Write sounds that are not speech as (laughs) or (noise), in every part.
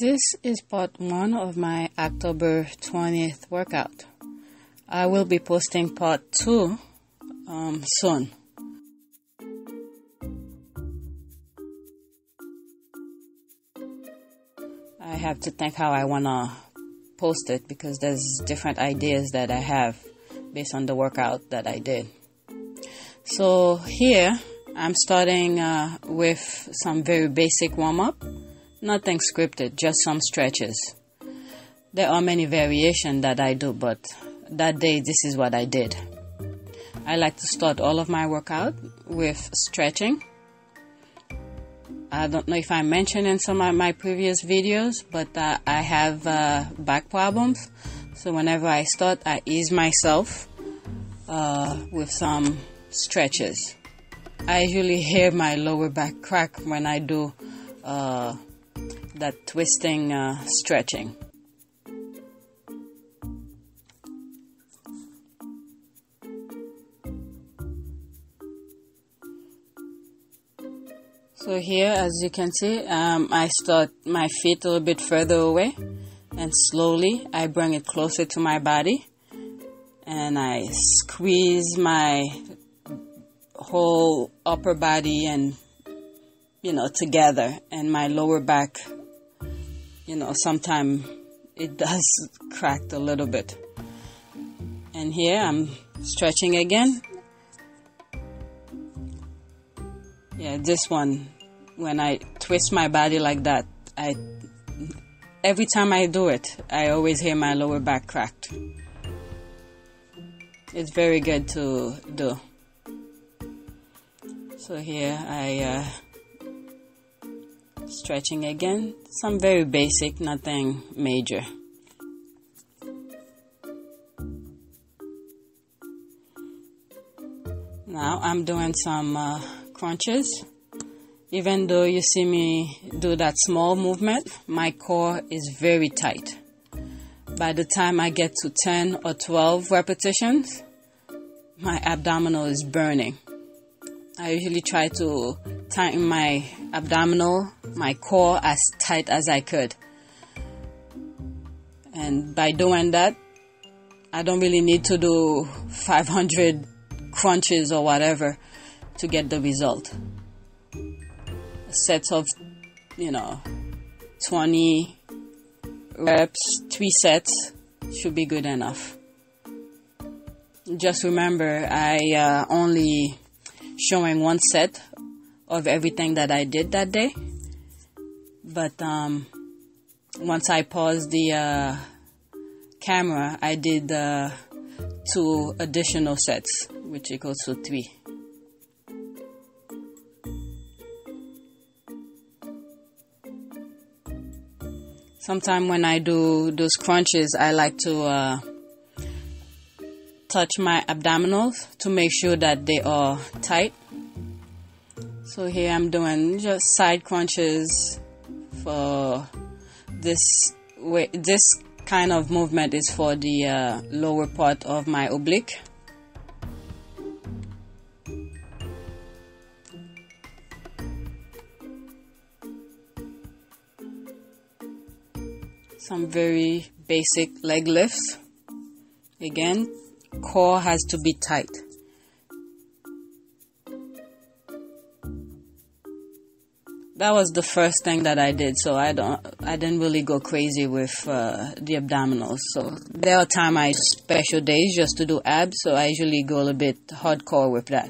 This is part one of my October 20th workout. I will be posting part two um, soon. I have to think how I want to post it because there's different ideas that I have based on the workout that I did. So here I'm starting uh, with some very basic warm up Nothing scripted, just some stretches. There are many variations that I do, but that day this is what I did. I like to start all of my workout with stretching. I don't know if I mentioned in some of my previous videos, but uh, I have uh, back problems. So whenever I start, I ease myself uh, with some stretches. I usually hear my lower back crack when I do uh, that twisting uh, stretching. So here, as you can see, um, I start my feet a little bit further away and slowly I bring it closer to my body and I squeeze my whole upper body and you know together and my lower back you know, sometimes it does (laughs) crack a little bit. And here I'm stretching again. Yeah, this one, when I twist my body like that, I every time I do it, I always hear my lower back cracked. It's very good to do. So here I uh, Stretching again, some very basic, nothing major. Now I'm doing some uh, crunches. Even though you see me do that small movement, my core is very tight. By the time I get to 10 or 12 repetitions, my abdominal is burning. I usually try to tighten my abdominal, my core as tight as I could. And by doing that, I don't really need to do 500 crunches or whatever to get the result. Sets of, you know, 20 reps, three sets should be good enough. Just remember, I uh, only showing one set of everything that I did that day. But um, once I paused the uh, camera, I did uh, two additional sets, which equals to three. Sometimes when I do those crunches, I like to uh, touch my abdominals to make sure that they are tight. So here I'm doing just side crunches for this way. This kind of movement is for the uh, lower part of my oblique. Some very basic leg lifts. Again, core has to be tight. That was the first thing that I did, so I don't, I didn't really go crazy with uh, the abdominals. So there are times I special days just to do abs, so I usually go a bit hardcore with that.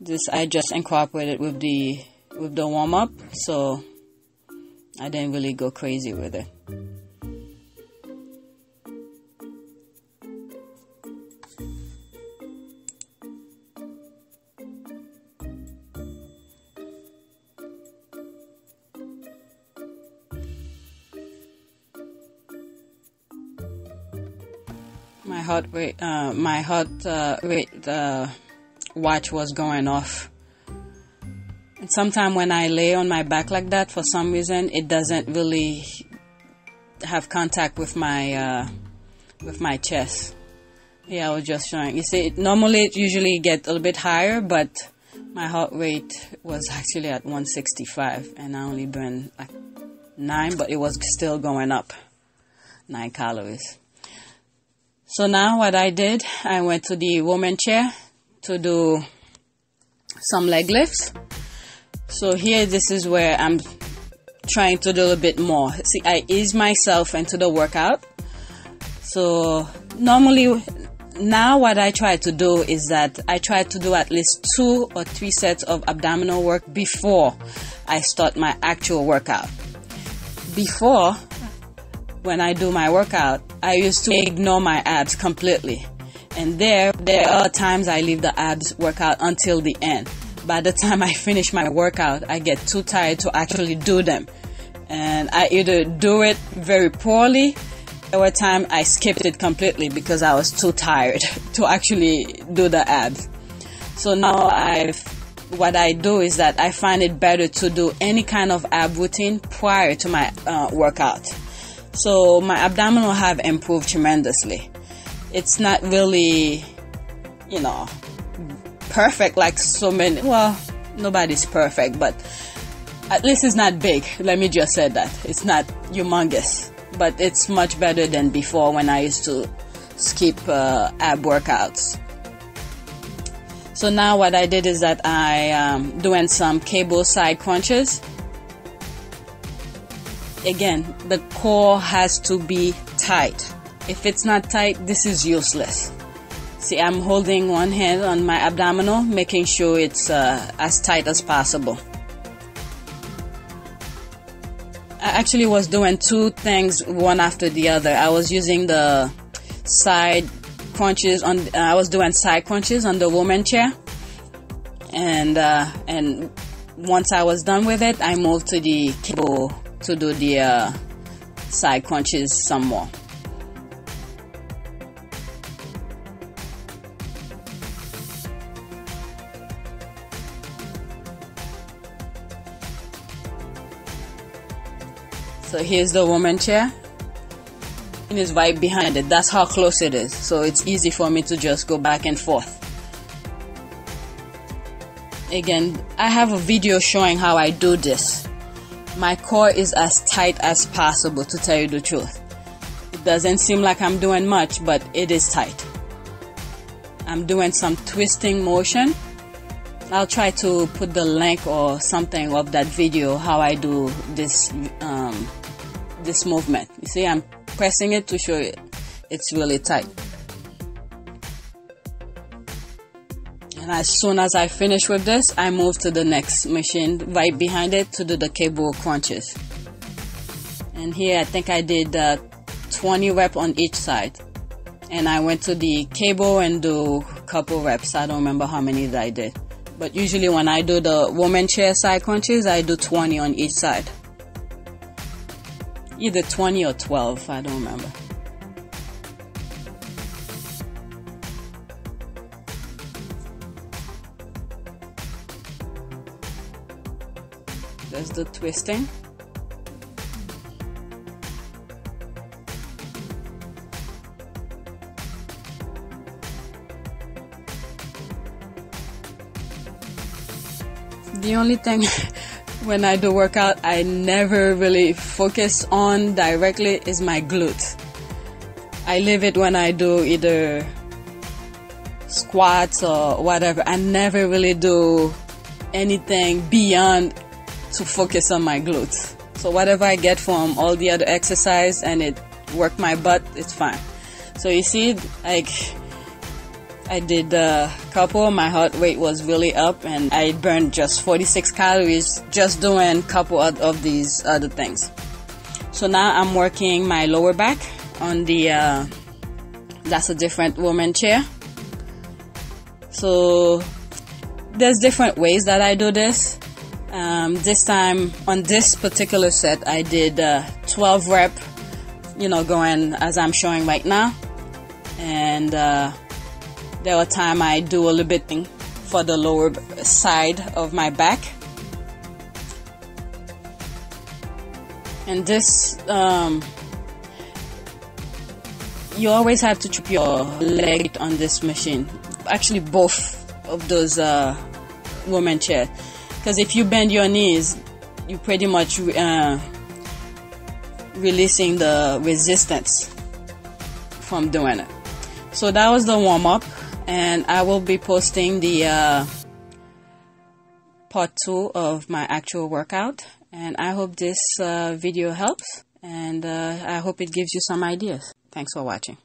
This I just incorporated with the with the warm up, so I didn't really go crazy with it. My heart rate, uh, my heart uh, rate uh, watch was going off. And sometimes when I lay on my back like that, for some reason, it doesn't really have contact with my uh, with my chest. Yeah, I was just showing. You see, normally it usually get a little bit higher, but my heart rate was actually at 165 and I only burned like 9 but it was still going up 9 calories. So now what I did, I went to the Roman chair to do some leg lifts. So here this is where I'm trying to do a bit more. See, I ease myself into the workout. So normally now what I try to do is that I try to do at least two or three sets of abdominal work before I start my actual workout. Before, when I do my workout, I used to ignore my abs completely. And there, there are times I leave the abs workout until the end. By the time I finish my workout, I get too tired to actually do them. And I either do it very poorly or times I skipped it completely because I was too tired (laughs) to actually do the abs. So now I've what I do is that I find it better to do any kind of ab routine prior to my uh, workout. So my abdominal have improved tremendously. It's not really, you know, perfect like so many. Well, nobody's perfect, but at least it's not big. Let me just say that it's not humongous but it's much better than before when I used to skip uh, ab workouts. So now what I did is that I am um, doing some cable side crunches. Again, the core has to be tight. If it's not tight, this is useless. See, I'm holding one hand on my abdominal, making sure it's uh, as tight as possible. I actually was doing two things one after the other. I was using the side crunches on. Uh, I was doing side crunches on the Roman chair, and uh, and once I was done with it, I moved to the cable to do the uh, side crunches some more. So here's the Roman chair. And it's right behind it. That's how close it is. So it's easy for me to just go back and forth. Again, I have a video showing how I do this. Core is as tight as possible to tell you the truth. It doesn't seem like I'm doing much, but it is tight. I'm doing some twisting motion. I'll try to put the link or something of that video how I do this um, this movement. You see, I'm pressing it to show you it's really tight. And as soon as I finish with this, I move to the next machine right behind it to do the cable crunches. And here I think I did uh, 20 rep on each side. And I went to the cable and do a couple reps. I don't remember how many that I did. But usually when I do the Roman chair side crunches, I do 20 on each side either 20 or 12, I don't remember. There's the twisting. The only thing (laughs) when I do workout, I never really focus on directly is my glute. I leave it when I do either squats or whatever. I never really do anything beyond to focus on my glutes. So whatever I get from all the other exercise and it work my butt, it's fine. So you see, like I did a couple. My heart rate was really up, and I burned just 46 calories just doing a couple of, these other things. So now I'm working my lower back on the. Uh, that's a different Roman chair. So there's different ways that I do this. Um, this time on this particular set, I did uh, 12 rep. You know, going as I'm showing right now, and. Uh, there were time I do a little bit thing for the lower side of my back. And this, um, you always have to keep your leg on this machine. Actually, both of those uh, Roman chair. Because if you bend your knees, you pretty much uh, releasing the resistance from doing it. So that was the warm up, and I will be posting the uh, part two of my actual workout. And I hope this uh, video helps, and uh, I hope it gives you some ideas. Thanks for watching.